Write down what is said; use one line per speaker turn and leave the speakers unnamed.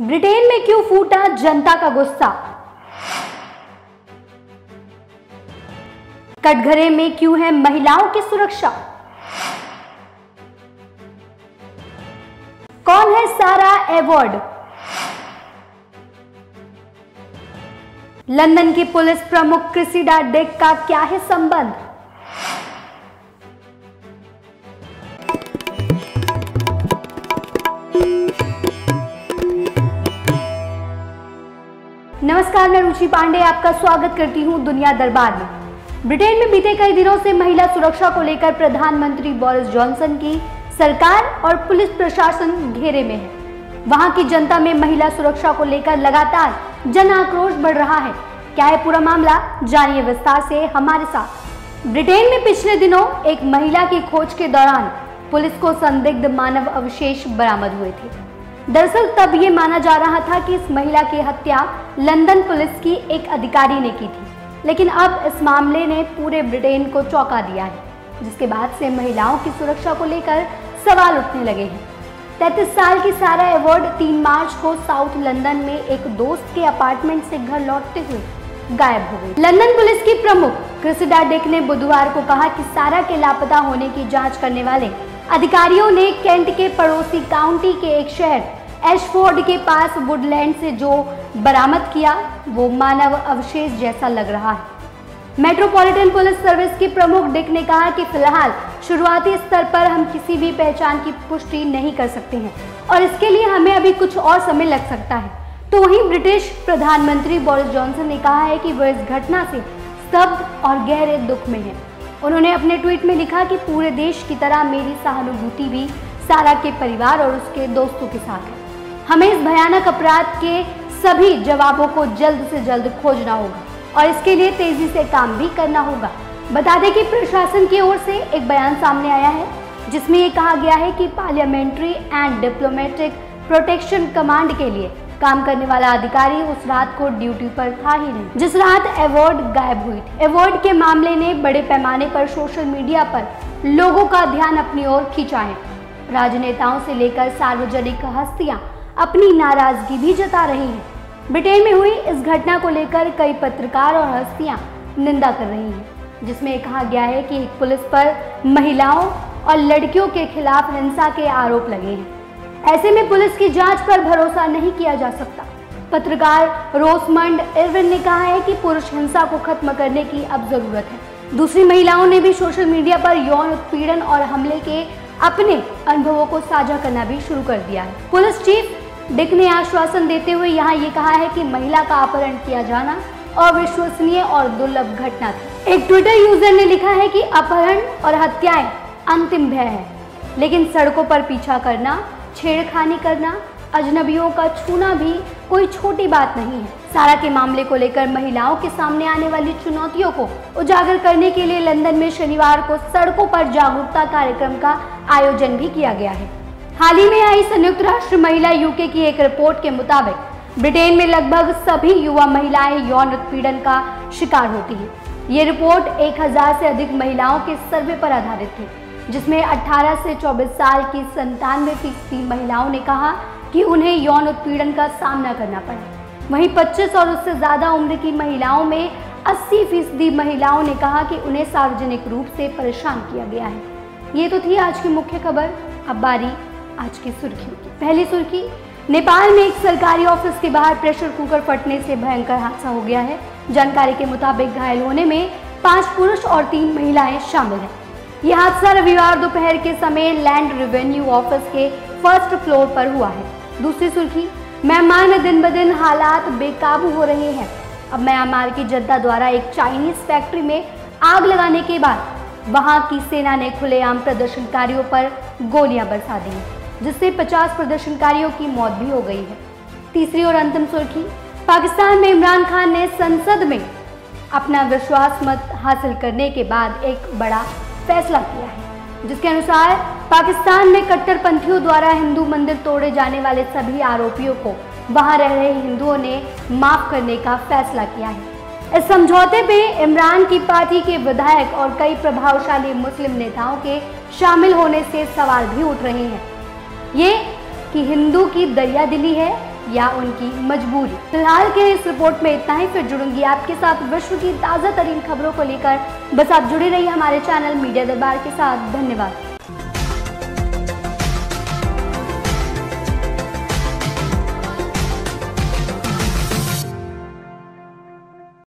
Britain में क्यों फूटा जनता का गुस्सा? कटघरे में क्यों है महिलाओं की सुरक्षा? कौन है सारा एवॉर्ड? लंदन की पुलिस प्रमुख क्रिसिडा डेक का क्या है संबंध? नमस्कार, मैं रुचि पांडे आपका स्वागत करती हूँ दुनिया दरबार में। ब्रिटेन में बीते कई दिनों से महिला सुरक्षा को लेकर प्रधानमंत्री बोरिस जॉनसन की सरकार और पुलिस प्रशासन घेरे में है। वहाँ की जनता में महिला सुरक्षा को लेकर लगातार जन आक्रोश बढ़ रहा है। क्या है पूरा मामला? जानिए विस्तार से हमारे साथ। ब्रिटेन में पिछले दिनों एक महिला की खोज के दौरान पुलिस को संदिग्ध मानव अवशेष बरामद हुए थे। दरअसल तब ये माना जा रहा था कि इस महिला की हत्या लंदन पुलिस की एक अधिकारी ने की थी। लेकिन अब इस मामले ने पूरे ब्रिटेन को चौंका दिया है, जिसके बाद से महिलाओं की सुरक्षा को लेकर सवाल उठने लगे हैं। तैतीस साल की सारा अवार्ड तीन मार्च को साउथ लंदन में एक दोस्त के अपार्टमेंट से घर लौटते हुए गायब हो गई। लंदन पुलिस की प्रमुख क्रिसिडा डेक ने बुधवार को कहा कि सारा के लापता होने की जाँच करने वाले अधिकारियों ने कैंट के पड़ोसी काउंटी के एक शहर एशफोर्ड के पास वुडलैंड से जो बरामद किया, वो मानव अवशेष जैसा लग रहा है। मेट्रोपॉलिटन पुलिस सर्विस के प्रमुख डिक ने कहा कि फ़िलहाल शुरुआती स्तर पर हम किसी भी पहचान की पुष्टि नहीं कर सकते हैं, और इसके लिए हमें अभी कुछ और समय लग सकता है। तो वहीं ब्रिटिश प्रधानमंत्री बोरिस जॉनसन ने कहा है कि वह इस घटना से स्तब्ध और गहरे दुख में है। उन्होंने अपने ट्वीट में लिखा कि पूरे देश की तरह मेरी सहानुभूति भी सारा के परिवार और उसके दोस्तों के साथ है। हमें इस भयानक अपराध के सभी जवाबों को जल्द से जल्द खोजना होगा और इसके लिए तेज़ी से काम भी करना होगा। बता दें कि प्रशासन की ओर से एक बयान सामने आया है, जिसमें ये कहा गया है कि parliamentary and diplomatic protection command के लिए काम करने वाला अधिकारी उस रात को ड्यूटी पर था ही नहीं, जिस रात अवार्ड गायब हुई थी। अवार्ड के मामले ने बड़े पैमाने पर सोशल मीडिया पर लोगों का ध्यान अपनी ओर खींचा है। राजनेताओं से लेकर सार्वजनिक हस्तियाँ अपनी नाराज़गी भी जता रही हैं। ब्रिटेन में हुई इस घटना को लेकर कई पत्रकार और हस्तियाँ निंदा कर रही हैं, जिसमें कहा गया है कि एक पुलिस पर महिलाओं और लड़कियों के खिलाफ हिंसा के आरोप लगे हैं। ऐसे में पुलिस की जाँच पर भरोसा नहीं किया जा सकता। पत्रकार रोसमंड इरविन ने कहा है कि पुरुष हिंसा को खत्म करने की अब ज़रूरत है। दूसरी महिलाओं ने भी सोशल मीडिया पर यौन उत्पीड़न और हमले के अपने अनुभवों को साझा करना भी शुरू कर दिया है। पुलिस चीफ डिक ने आश्वासन देते हुए यहाँ ये कहा है कि महिला का अपहरण किया जाना अविश्वसनीय और और दुर्लभ घटना थी। एक ट्विटर यूज़र ने लिखा है कि अपहरण और हत्याएँ अंतिम भय है। लेकिन सड़कों पर पीछा करना, छेड़खानी करना, अजनबियों का छूना भी कोई छोटी बात नहीं है। सारा के मामले को लेकर महिलाओं के सामने आने वाली चुनौतियों को उजागर करने के लिए लंदन में शनिवार को सड़कों पर जागरूकता कार्यक्रम का आयोजन भी किया गया है। हाल ही में आई संयुक्त राष्ट्र महिला यूके की एक रिपोर्ट के मुताबिक, ब्रिटेन में लगभग सभी युवा महिलाएँ यौन उत्पीड़न का शिकार होती हैं। ये रिपोर्ट 1000 से अधिक महिलाओं के सर्वे पर आधारित थी, जिसमें 18 से 24 साल की संतानवे फ़ीसदी महिलाओं ने कहा कि उन्हें यौन उत्पीड़न का सामना करना पड़ा। वहीं 25 और उससे ज़्यादा उम्र की महिलाओं में 80 फ़ीसदी महिलाओं ने कहा कि उन्हें सार्वजनिक रूप से परेशान किया गया है। ये तो थी आज की मुख्य खबर, अब बारी आज की सुर्खियों की पहली सुर्खी, नेपाल में एक सरकारी ऑफ़िस के बाहर प्रेशर कुकर फटने से भयंकर हादसा हो गया है। जानकारी के मुताबिक घायल होने में पाँच पुरुष और तीन महिलाएँ शामिल हैं। यह हादसा रविवार दोपहर के समय लैंड रेवेन्यू ऑफ़िस के फ़र्स्ट फ्लोर पर हुआ है। दूसरी सुर्खी म्यांमार में दिन ब दिन हालात बेकाबू हो रहे हैं। अब म्यांमार की जद्दा द्वारा एक चाइनीज़ फैक्ट्री में आग लगाने के बाद वहाँ की सेना ने खुलेआम प्रदर्शनकारियों पर गोलियाँ बरसा दी। जिससे 50 प्रदर्शनकारियों की मौत भी हो गई है। तीसरी और अंतिम सुर्खी, पाकिस्तान में इमरान खान ने संसद में अपना विश्वास मत हासिल करने के बाद एक बड़ा फैसला किया है, जिसके अनुसार पाकिस्तान में कट्टरपंथियों द्वारा हिंदू मंदिर तोड़े जाने वाले सभी आरोपियों को वहाँ रह रहे हिंदुओं ने माफ़ करने का फैसला किया है। इस समझौते पे इमरान की पार्टी के विधायक और कई प्रभावशाली मुस्लिम नेताओं के शामिल होने से सवाल भी उठ रहे हैं। ये कि हिंदू की दरिया दिली है या उनकी मजबूरी। फ़िलहाल के इस रिपोर्ट में इतना ही, फिर जुड़ूँगी आपके साथ विश्व की ताज़ा तरीन खबरों को लेकर। बस आप जुड़े रहिए हमारे चैनल मीडिया दरबार के साथ। धन्यवाद।